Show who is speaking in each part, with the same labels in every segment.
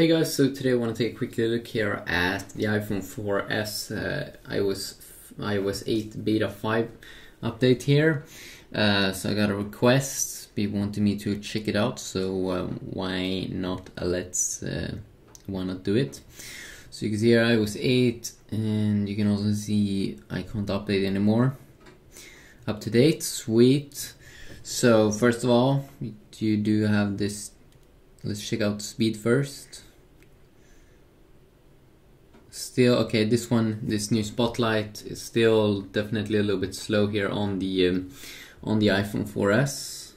Speaker 1: Hey guys, so today I want to take a quick look here at the iPhone 4S uh, iOS iOS 8 Beta 5 update here. Uh, so I got a request, people wanted me to check it out, so um, why not let's uh, why not do it? So you can see here iOS 8 and you can also see I can't update anymore. Up to date, sweet. So first of all, you do have this let's check out speed first still okay this one this new spotlight is still definitely a little bit slow here on the um, on the iphone 4s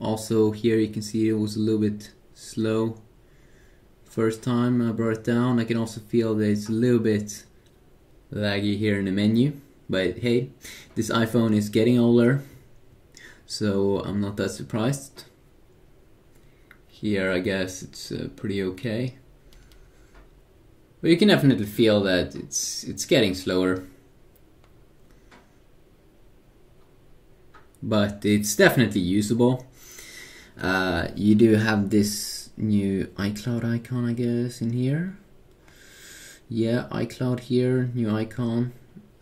Speaker 1: also here you can see it was a little bit slow first time I brought it down. I can also feel that it's a little bit laggy here in the menu but hey this iPhone is getting older so I'm not that surprised. Here I guess it's uh, pretty okay. But you can definitely feel that it's it's getting slower. But it's definitely usable. Uh, you do have this new iCloud icon I guess in here. Yeah, iCloud here, new icon.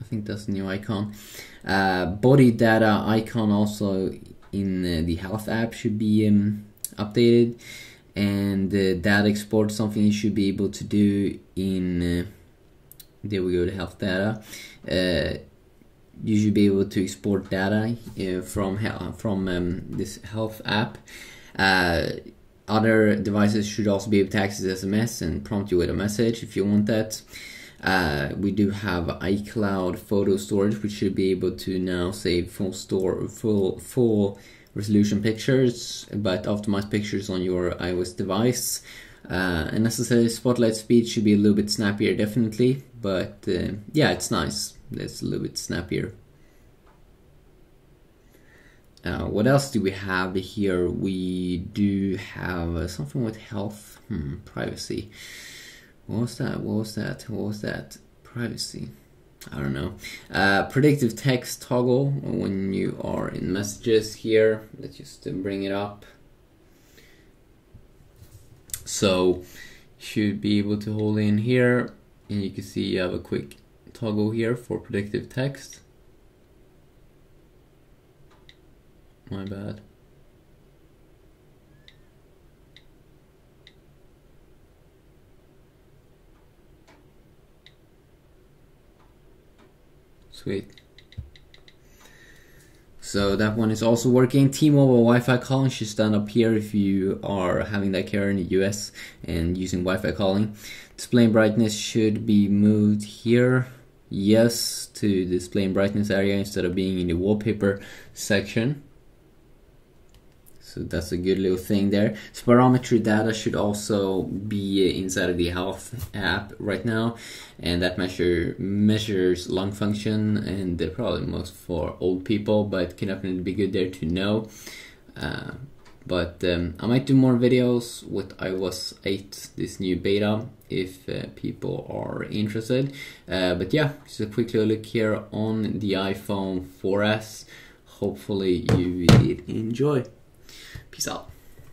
Speaker 1: I think that's new icon. Uh, body data icon also in uh, the health app should be um, updated and uh, data export something you should be able to do in uh, there we go to health data. Uh, you should be able to export data uh, from from um, this health app. Uh, other devices should also be able to access SMS and prompt you with a message if you want that. Uh, we do have iCloud photo storage, which should be able to now save full store full full resolution pictures, but optimize pictures on your iOS device. Uh, and said, spotlight speed should be a little bit snappier, definitely. But uh, yeah, it's nice. It's a little bit snappier. Uh, what else do we have here? We do have uh, something with health, hmm, privacy. What was that? What was that? What was that? Privacy. I don't know. Uh, predictive text toggle when you are in messages here. Let's just bring it up. So should be able to hold in here and you can see you have a quick toggle here for predictive text. My bad. Sweet. So that one is also working. T-Mobile Wi-Fi calling should stand up here if you are having that carrier in the US and using Wi-Fi calling. Display brightness should be moved here. Yes to display brightness area instead of being in the wallpaper section. So that's a good little thing there. Spirometry data should also be inside of the health app right now, and that measure measures lung function, and they're probably most for old people, but can definitely be good there to know. Uh, but um, I might do more videos with iOS 8, this new beta, if uh, people are interested. Uh, but yeah, just a quick little look here on the iPhone 4S. Hopefully you did enjoy. Peace out.